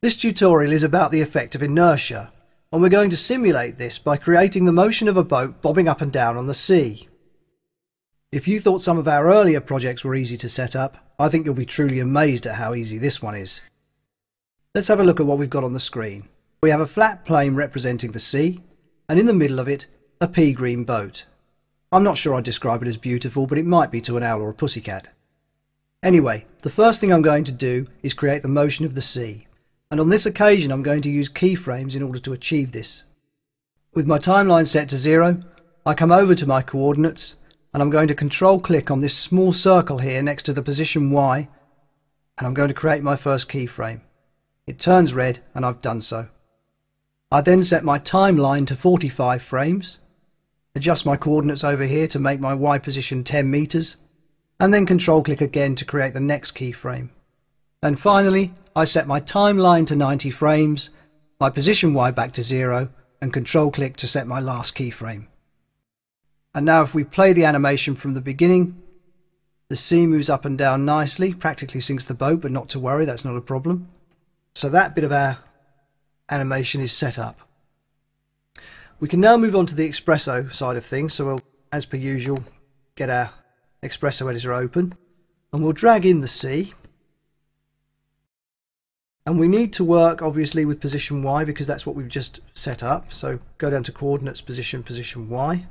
This tutorial is about the effect of inertia, and we're going to simulate this by creating the motion of a boat bobbing up and down on the sea. If you thought some of our earlier projects were easy to set up, I think you'll be truly amazed at how easy this one is. Let's have a look at what we've got on the screen. We have a flat plane representing the sea, and in the middle of it, a pea green boat. I'm not sure I'd describe it as beautiful, but it might be to an owl or a pussycat. Anyway, the first thing I'm going to do is create the motion of the sea, and on this occasion I'm going to use keyframes in order to achieve this. With my timeline set to zero, I come over to my coordinates and I'm going to control click on this small circle here next to the position Y and I'm going to create my first keyframe. It turns red and I've done so. I then set my timeline to 45 frames, adjust my coordinates over here to make my Y position 10 meters, and then control click again to create the next keyframe. And finally, I set my timeline to 90 frames, my position Y back to zero, and control click to set my last keyframe. And now if we play the animation from the beginning, the sea moves up and down nicely, practically sinks the boat, but not to worry, that's not a problem. So that bit of our animation is set up. We can now move on to the Xpresso side of things, so we'll, as per usual, get our Xpresso editor open, and we'll drag in the sea. And we need to work obviously with position Y because that's what we've just set up. So go down to coordinates position, position Y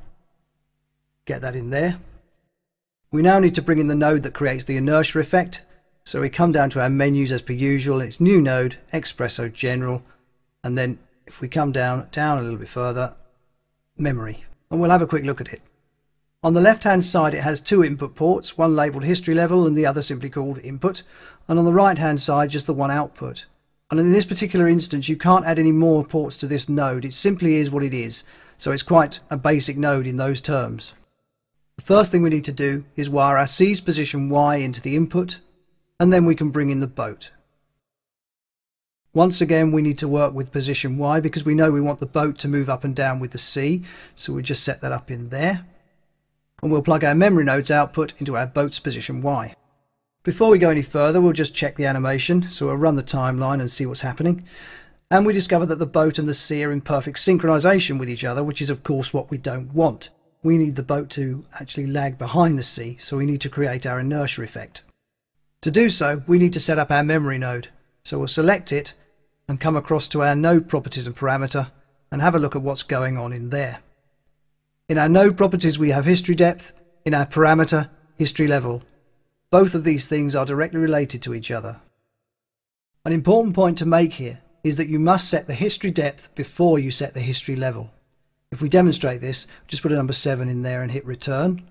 get that in there. We now need to bring in the node that creates the inertia effect. So we come down to our menus as per usual. It's new node, Xpresso General. And then if we come down, down a little bit further, memory. And we'll have a quick look at it. On the left hand side it has two input ports, one labelled history level and the other simply called input. And on the right hand side just the one output. And in this particular instance you can't add any more ports to this node. It simply is what it is. So it's quite a basic node in those terms. The first thing we need to do is wire our sea's position Y into the input and then we can bring in the boat. Once again we need to work with position Y because we know we want the boat to move up and down with the C so we just set that up in there and we'll plug our memory nodes output into our boat's position Y. Before we go any further we'll just check the animation so we'll run the timeline and see what's happening and we discover that the boat and the sea are in perfect synchronization with each other which is of course what we don't want we need the boat to actually lag behind the sea, so we need to create our inertia effect. To do so, we need to set up our memory node. So we'll select it and come across to our node properties and parameter and have a look at what's going on in there. In our node properties, we have history depth, in our parameter, history level. Both of these things are directly related to each other. An important point to make here is that you must set the history depth before you set the history level. If we demonstrate this, just put a number 7 in there and hit return.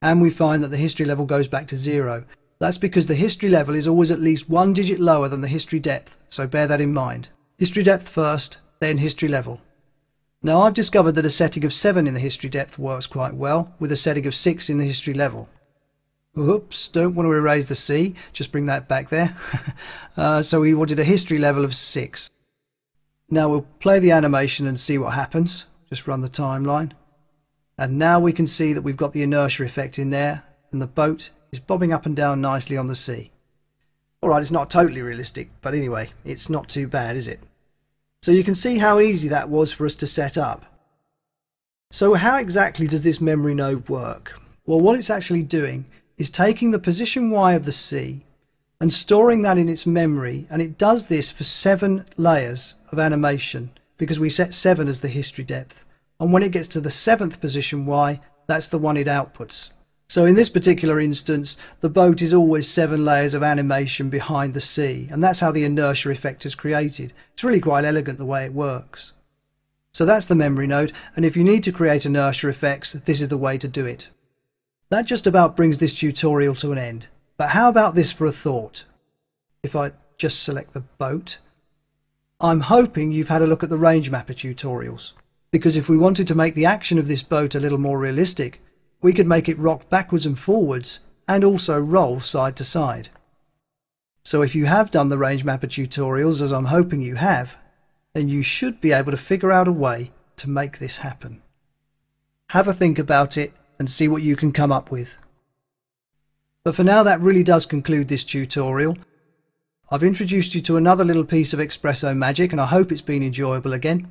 And we find that the history level goes back to 0. That's because the history level is always at least one digit lower than the history depth, so bear that in mind. History depth first, then history level. Now I've discovered that a setting of 7 in the history depth works quite well, with a setting of 6 in the history level. Oops, don't want to erase the sea, just bring that back there. uh, so we wanted a history level of 6. Now we'll play the animation and see what happens. Just run the timeline. And now we can see that we've got the inertia effect in there and the boat is bobbing up and down nicely on the sea. Alright, it's not totally realistic, but anyway, it's not too bad, is it? So you can see how easy that was for us to set up. So how exactly does this memory node work? Well, what it's actually doing is taking the position Y of the sea and storing that in its memory. And it does this for seven layers of animation because we set seven as the history depth. And when it gets to the seventh position Y, that's the one it outputs. So in this particular instance, the boat is always seven layers of animation behind the sea, and that's how the inertia effect is created. It's really quite elegant the way it works. So that's the memory node, and if you need to create inertia effects, this is the way to do it. That just about brings this tutorial to an end. But how about this for a thought? If I just select the boat, I'm hoping you've had a look at the range mapper tutorials. Because if we wanted to make the action of this boat a little more realistic, we could make it rock backwards and forwards and also roll side to side. So if you have done the range mapper tutorials, as I'm hoping you have, then you should be able to figure out a way to make this happen. Have a think about it and see what you can come up with. But for now that really does conclude this tutorial. I've introduced you to another little piece of Xpresso magic and I hope it's been enjoyable again.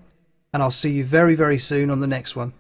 And I'll see you very, very soon on the next one.